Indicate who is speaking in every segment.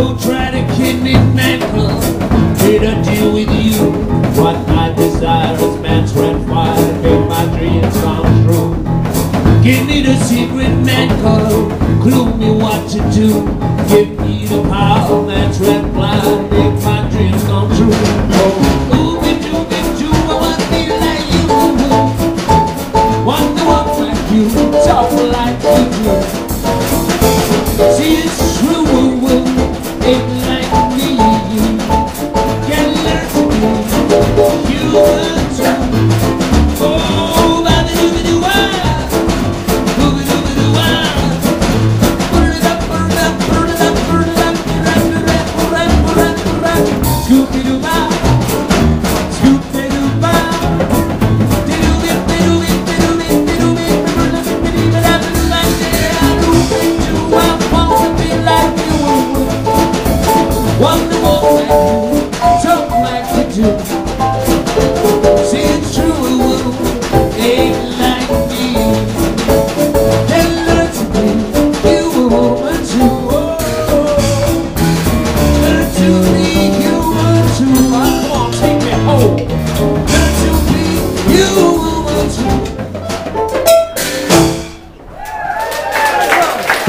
Speaker 1: Don't try to kid me, man, did I deal with you? What I desire is man's red fire, make my dreams come true. Give me the secret, man, color, clue me what to do. Give me the power, man's red fire, make my dreams come true. Oh, ooh, be do, I want me like you. Wonder what like you, talk like you do. See, it's true.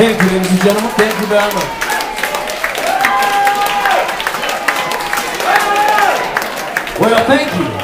Speaker 1: tempo, hoje em dia não tem problema. Well, thank you.